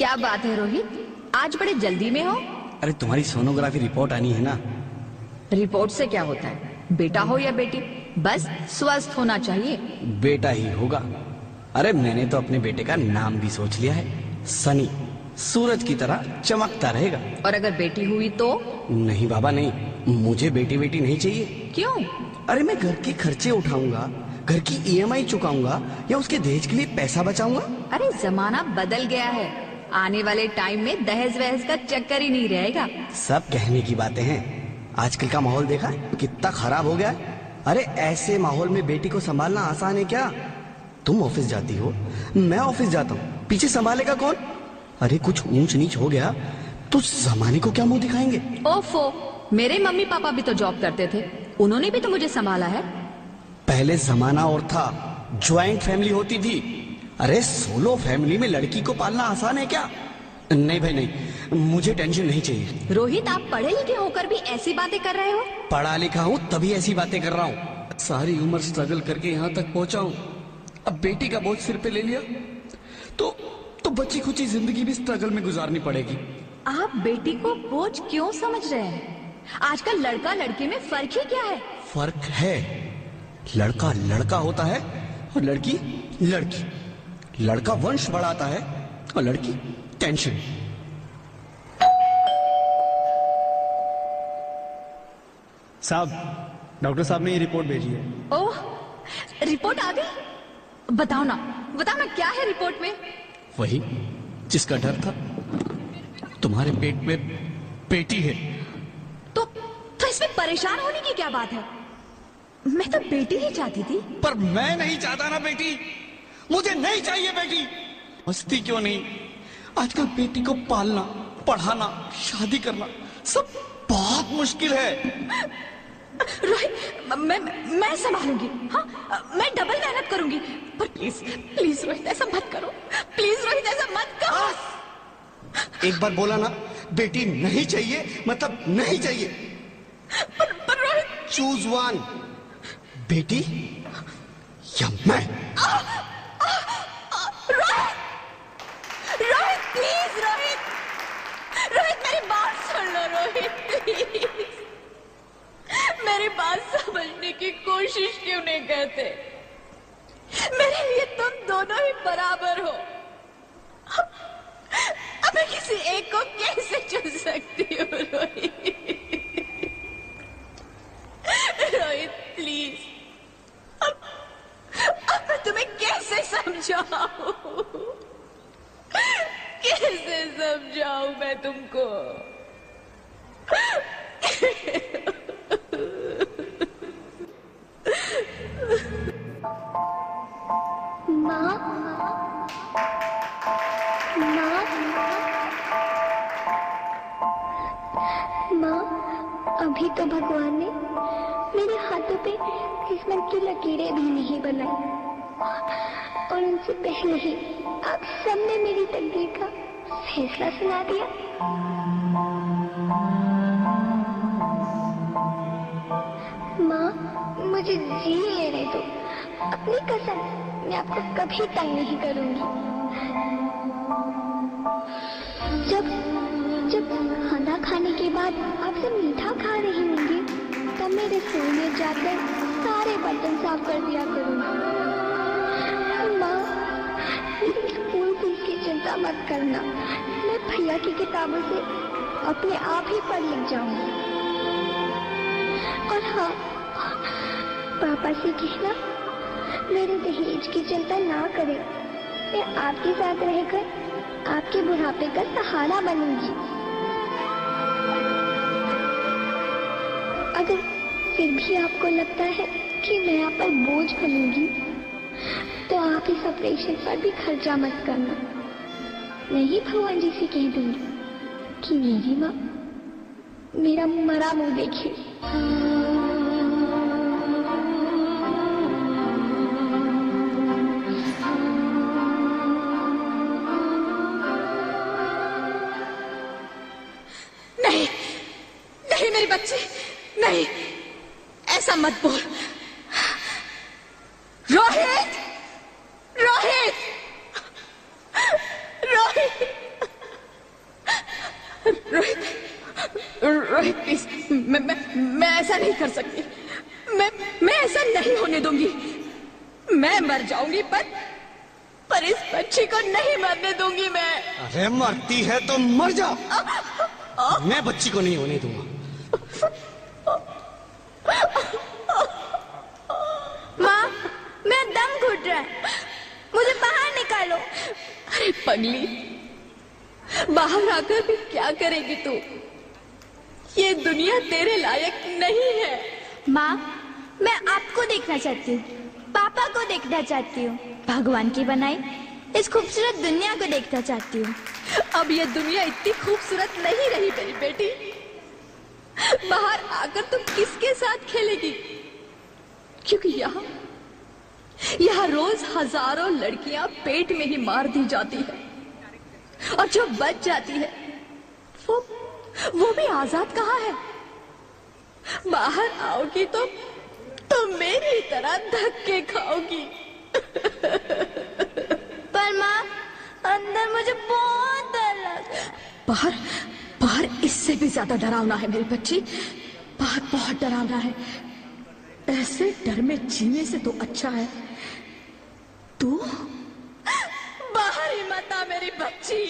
क्या बात है रोहित? आज बड़े जल्दी में हो। अरे तुम्हारी सोनोग्राफी रिपोर्ट आनी है ना? रिपोर्ट से क्या होता है? बेटा हो या बेटी? बस स्वस्थ होना चाहिए। बेटा ही होगा। अरे मैंने तो अपने बेटे का नाम भी सोच लिया है। सनी सूरज की तरह चमकता रहेगा। और अगर बेटी हुई तो? नहीं बाबा नहीं। मुझे बेटी बेटी नहीं चाहिए। क्यों? अरे मैं घर के खर्चे उठाऊँगा घर की ईएमआई चुकाऊँगा या उसके दहेज के लिए पैसा बचाऊँगा? अरे जमाना बदल गया है। आने वाले टाइम में दहेज वहेज का चक्कर ही नहीं रहेगा। सब कहने की बातें हैं। आजकल का माहौल देखा कितना खराब हो गया अरे ऐसे माहौल में बेटी को संभालना आसान है क्या? तुम ऑफ़िस जाती हो मैं ऑफ़िस जाता हूँ। पीछे संभालेगा कौन? अरे कुछ ऊंच नीच हो गया तो जमाने को क्या मुँह दिखाएँगे? ओफो मेरे मम्मी पापा भी तो जॉब करते थे। उन्होंने भी तो मुझे संभाला है। पहले जमाना और था ज्वाइंट फैमिली होती थी। अरे सोलो फैमिली में लड़की को पालना आसान है क्या? नहीं भाई नहीं। मुझे टेंशन नहीं चाहिए। रोहित आप पढ़े लिखे होकर भी ऐसी बातें कर रहे हो? पढ़ा लिखा हूँ तभी ऐसी बातें कर रहा हूँ। सारी उम्र स्ट्रगल करके यहाँ तक पहुँचा हूँ। अब बेटी का बोझ सिर पे ले लिया। तो तो बच्ची खुची ज़िंदगी भी स्ट्रगल में गुजारनी पड़ेगी। आप बेटी को बोझ क्यों समझ रहे हैं? आजकल लड़का लड़की में फ़र्क ही क्या है? फ़र्क है। लड़का लड़का होता है और लड़की लड़की। लड़का वंश बढ़ाता है और लड़की टेंशन साहब डॉक्टर साहब ने ये रिपोर्ट भेजी है। ओह रिपोर्ट आ गई? बताओ ना बताओ ना क्या है रिपोर्ट में? वही जिसका डर था तुम्हारे पेट में बेटी है। तो तो इसमें परेशान होने की क्या बात है? मैं तो बेटी ही चाहती थी। पर मैं नहीं चाहता ना बेटी मुझे नहीं चाहिए बेटी। मस्ती क्यों नहीं? आजकल बेटी को पालना पढ़ाना शादी करना सब बहुत मुश्किल है। रोहित मैं मैं संभालूँगी। हाँ मैं डबल मेहनत करूँगी। पर प्लीज़ प्लीज़ रोहित ऐसा मत करो। प्लीज़ रोहित ऐसा मत करो। एक बार बोला ना बेटी नहीं चाहिए मतलब नहीं चाहिए। पर, पर रोहित। चूज़ वन बेटी या मैं? रोहित रोहित प्लीज़ रोहित रोहित मेरी बात सुन लो रोहित प्लीज़ मेरी बात समझने की कोशिश क्यों नहीं करते? मेरे लिए तुम दोनों ही बराबर हो। अब मैं किसी एक को कैसे चुन सकती हूँ, रोहित? रोहित प्लीज़ अब अब मैं तुम्हें कैसे समझाऊं? कैसे समझाऊ मैं तुमको? अभी तो भगवान ने मेरे हाथों पे किस्मत की लकीरें भी नहीं बनाई। और उनसे पहले ही आप सबने मेरी तकदीर का फैसला सुना दिया। माँ, मुझे जी लेने दो। अपनी कसम, मैं आपको कभी तंग नहीं करूँगी। जब जब खाना खाने के बाद आप सब मीठा खा रही होंगी, तब मैं रसोई में जाकर सारे बर्तन साफ़ कर दिया करूँगी। माँ, मेरी स्कूल की चिंता मत करना। मैं भैया की किताबों से अपने आप ही पढ़ लिख जाऊँगी। और हाँ पापा से कहना मेरे दहेज की चिंता ना करें। मैं आपके साथ रहकर आपके बुढ़ापे का सहारा बनूँगी। अगर फिर भी आपको लगता है कि मैं आप पर बोझ बनूँगी तो आप इस ऑपरेशन पर भी खर्चा मत करना। मैं ही भगवान जी से कह दूँगी कि मेरी माँ मेरा मरा मुँह देखे। नहीं नहीं मेरी बच्ची नहीं ऐसा मत बोल। रोहित रोहित रोहित रोहित रोहित प्लीज़ मैं मैं मैं ऐसा नहीं कर सकती। मैं मैं ऐसा नहीं होने दूँगी। मैं मर जाऊँगी पर पर इस बच्ची को नहीं मरने दूँगी मैं। अरे मरती है तो मर जा मैं बच्ची को नहीं होने दूँगा। माँ मेरा दम घुट रहा है। मुझे बाहर निकालो। अरे पगली बाहर आकर भी क्या करेगी तू? ये दुनिया तेरे लायक नहीं है। माँ मैं आपको देखना चाहती हूँ पापा को देखना चाहती हूँ भगवान की बनाई इस खूबसूरत दुनिया को देखना चाहती हूँ। अब ये दुनिया इतनी खूबसूरत नहीं रही मेरी बेटी। बाहर आकर तुम किसके साथ खेलेगी? क्योंकि यहाँ यहाँ रोज हज़ारों लड़कियाँ पेट में ही मार दी जाती है। और जो बच जाती है, वो वो भी आज़ाद कहाँ है? बाहर आओगी तो तो मेरी तरह धक्के खाओगी। पर माँ अंदर मुझे बहुत डर लग। बाहर बाहर इससे भी ज़्यादा डरावना है मेरी बच्ची। बाहर बहुत डरावना है। ऐसे डर में जीने से तो अच्छा है। तू? बाहर ही मत मेरी बच्ची।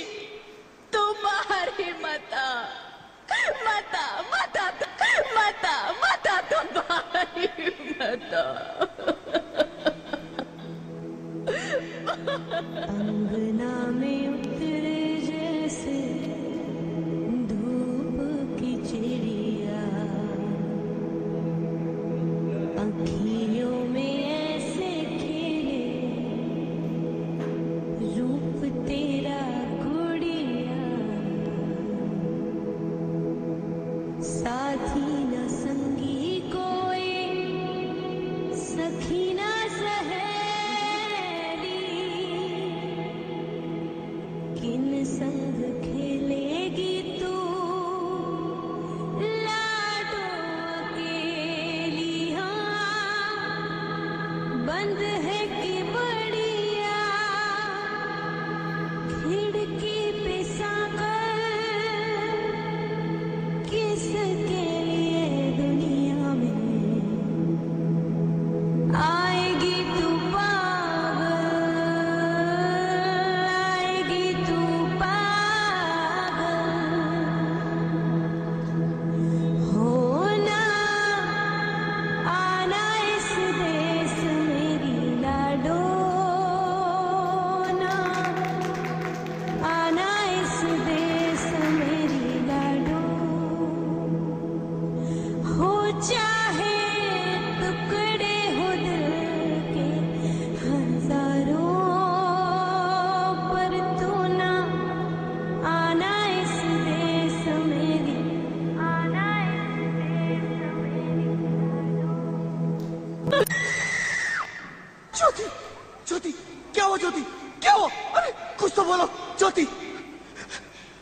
तू बाहर ही मत मत मत मत मत तू बाहर ही मत अंगना में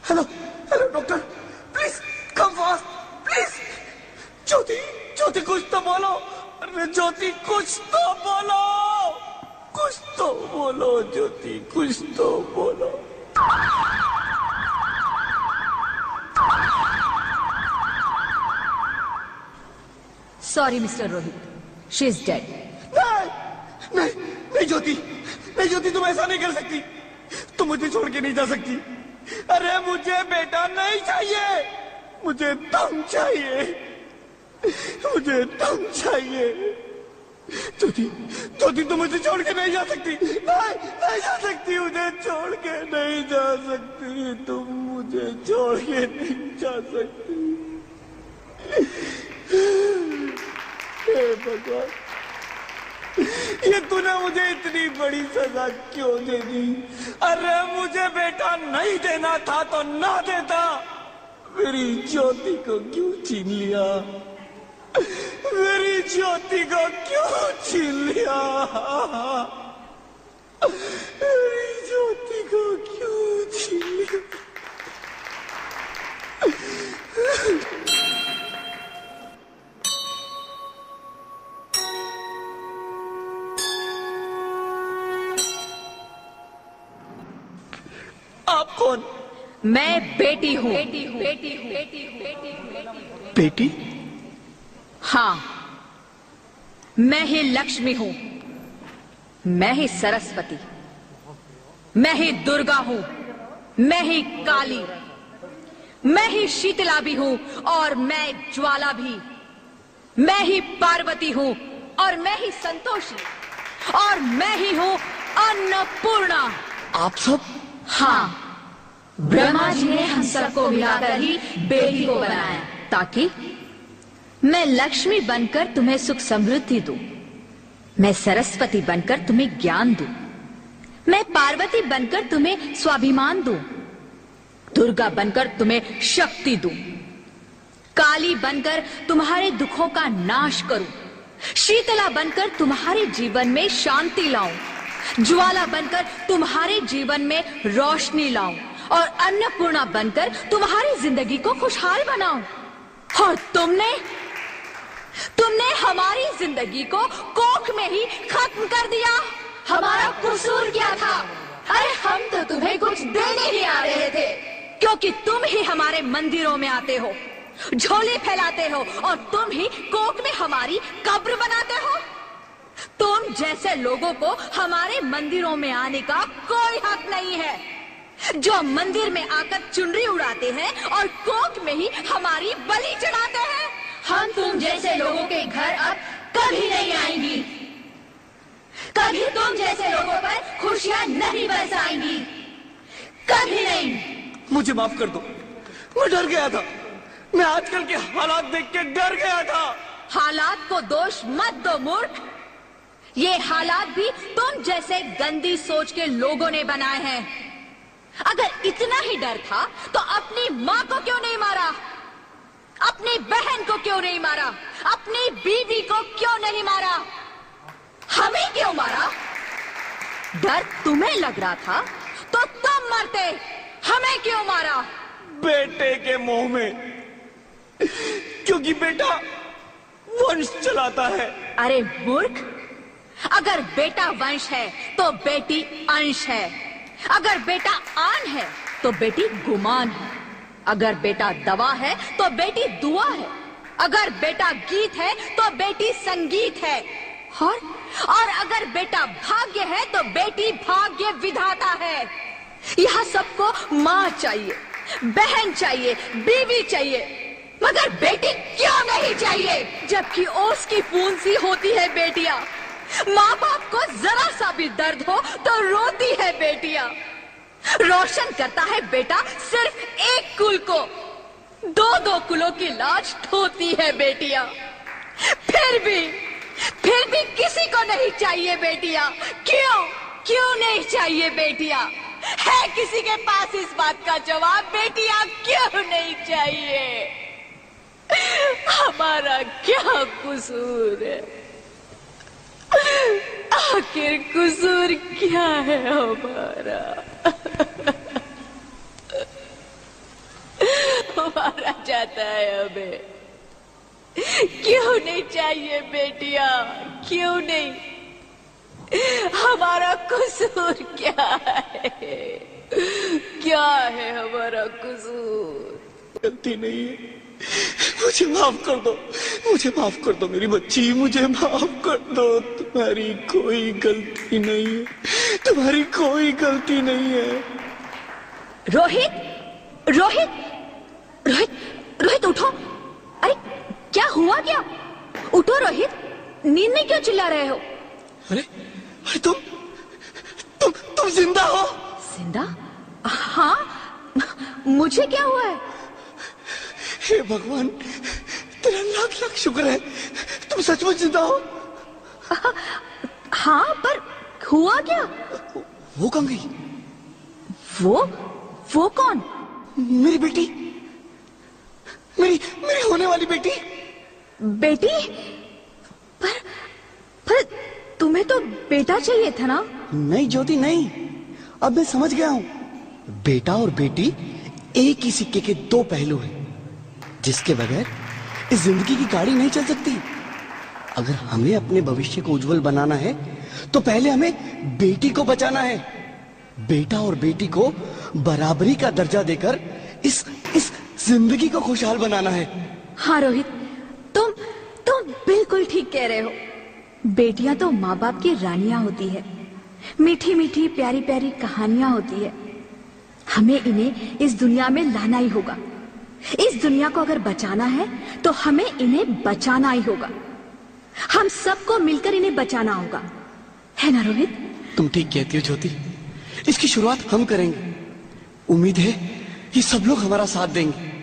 hello hello doctor please come fast please Jyoti Jyoti कुछ तो बोलो। अरे ज्योति कुछ तो बोलो। कुछ तो बोलो ज्योति कुछ तो बोलो। Sorry mister Rohit she is dead नहीं नहीं नहीं ज्योति। नहीं ज्योति तुम ऐसा नहीं कर सकती। तुम मुझे छोड़ के नहीं जा सकती। अरे मुझे बेटा नहीं चाहिए। मुझे तुम चाहिए। मुझे तुम चाहिए। ज्योति ज्योति तुम मुझे छोड़ के नहीं जा सकती। नहीं नहीं जा सकती मुझे छोड़ के नहीं जा सकती। तुम मुझे छोड़ के नहीं जा सकती। भगवान। ये तूने मुझे इतनी बड़ी सजा क्यों दे दी? अरे, मुझे बेटा नहीं देना था तो ना देता। मेरी ज्योति को क्यों छीन लिया? मेरी ज्योति को क्यों छीन लिया? मैं बेटी हूँ। बेटी? हूँ। बेटी हूँ बेटी हूँ बेटी हूँ बेटी हाँ मैं ही लक्ष्मी हूँ। मैं ही सरस्वती। मैं ही दुर्गा हूँ। मैं ही काली। मैं ही शीतला भी हूँ और मैं ज्वाला भी। मैं ही पार्वती हूँ और मैं ही संतोषी। और मैं ही हूँ अन्नपूर्णा। आप सब? हाँ। ब्रह्मा जी ने हम सबको मिलाकर ही बेटी को बनाया। ताकि मैं लक्ष्मी बनकर तुम्हें सुख समृद्धि दूँ। मैं सरस्वती बनकर तुम्हें ज्ञान दूँ। मैं पार्वती बनकर तुम्हें स्वाभिमान दूँ। दुर्गा बनकर तुम्हें शक्ति दूँ। काली बनकर तुम्हारे दुखों का नाश करूँ। शीतला बनकर तुम्हारे जीवन में शांति लाऊं। ज्वाला बनकर तुम्हारे जीवन में रोशनी लाऊं। और अन्नपूर्णा बनकर तुम्हारी ज़िंदगी को खुशहाल बनाऊँ। और तुमने तुमने हमारी ज़िंदगी को कोख में ही खत्म कर दिया। हमारा कसूर क्या था? अरे हम तो तुम्हें कुछ देने ही आ रहे थे, क्योंकि तुम ही हमारे मंदिरों में आते हो, झोले फैलाते हो, और तुम ही कोक में हमारी कब्र बनाते हो। तुम जैसे लोगों को हमारे मंदिरों में आने का कोई हक नहीं है। जो मंदिर में आकर चुनरी उड़ाते हैं और कोक में ही हमारी बलि चढ़ाते हैं। हम तुम जैसे लोगों के घर अब कभी नहीं आएँगी। कभी तुम जैसे लोगों पर खुशियाँ नहीं बरसाएँगी। कभी नहीं। मुझे माफ़ कर दो। मैं डर गया था। मैं आजकल के हालात देख के डर गया था। हालात को दोष मत दो मूर्ख। ये हालात भी तुम जैसे गंदी सोच के लोगों ने बनाए हैं। अगर इतना ही डर था तो अपनी माँ को क्यों नहीं मारा? अपनी बहन को क्यों नहीं मारा? अपनी बीवी को क्यों नहीं मारा? हमें क्यों मारा? डर तुम्हें लग रहा था तो तुम मरते। हमें क्यों मारा? बेटे के मुँह में। क्योंकि बेटा वंश चलाता है। अरे मूर्ख अगर बेटा वंश है तो बेटी अंश है। अगर बेटा आन है तो बेटी गुमान है। अगर बेटा दवा है तो बेटी दुआ है। अगर बेटा गीत है तो बेटी संगीत है। और और अगर बेटा भाग्य है तो बेटी भाग्य विधाता है। यहाँ सबको माँ चाहिए, बहन चाहिए, बीवी चाहिए। मगर बेटी क्यों नहीं चाहिए? जबकि ओस की फूंसी होती है बेटियाँ। माँ बाप को जरा सा भी दर्द हो तो रोती है बेटिया। रोशन करता है बेटा सिर्फ़ एक कुल को। दो दो कुलों की लाज ठोती है बेटिया। फिर भी फिर भी किसी को नहीं चाहिए बेटिया। क्यों? क्यों नहीं चाहिए बेटिया? है किसी के पास इस बात का जवाब? बेटिया क्यों नहीं चाहिए? हमारा क्या कसूर है? आखिर कसूर क्या है हमारा? मारा जाता है हमें। क्यों नहीं चाहिए बेटिया? क्यों नहीं? हमारा कसूर क्या है? क्या है हमारा कसूर? गलती नहीं है। मुझे माफ़ कर दो मुझे माफ़ कर दो मेरी बच्ची मुझे माफ़ कर दो। तुम्हारी कोई गलती नहीं है तुम्हारी कोई गलती नहीं है। रोहित रोहित रोहित रोहित उठो। अरे क्या हुआ क्या? उठो रोहित नींद में क्यों चिल्ला रहे हो? अरे अरे तुम तुम तुम ज़िंदा हो। ज़िंदा? हाँ मुझे क्या हुआ है? हे भगवान तेरा लाख लाख शुक्र है। तुम सचमुच ज़िंदा हो? हाँ पर हुआ क्या? वो कहाँ गई? वो वो कौन? मेरी बेटी। मेरी मेरी होने वाली बेटी। बेटी? पर पर तुम्हें तो बेटा चाहिए था ना? नहीं ज्योति नहीं। अब मैं समझ गया हूँ। बेटा और बेटी एक ही सिक्के के दो पहलू हैं। जिसके बगैर इस ज़िंदगी की गाड़ी नहीं चल सकती। अगर हमें अपने भविष्य को उज्जवल बनाना है तो पहले हमें बेटी को बचाना है। बेटा और बेटी को बराबरी का दर्जा देकर इस इस ज़िंदगी को खुशहाल बनाना है। हाँ रोहित, तुम तुम बिल्कुल ठीक कह रहे हो। बेटियाँ तो माँ बाप की रानियाँ होती है। मीठी मीठी प्यारी प्यारी कहानियाँ होती है। हमें इन्हें इस दुनिया में लाना ही होगा। इस दुनिया को अगर बचाना है तो हमें इन्हें बचाना ही होगा। हम सबको मिलकर इन्हें बचाना होगा। है ना रोहित? तुम ठीक कहती हो, ज्योति। इसकी शुरुआत हम करेंगे। उम्मीद है ये सब लोग हमारा साथ देंगे।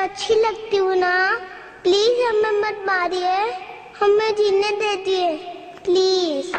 अच्छी लगती हूँ ना। प्लीज़ हमें मत मारिए। हमें जीने दे दिए। प्लीज़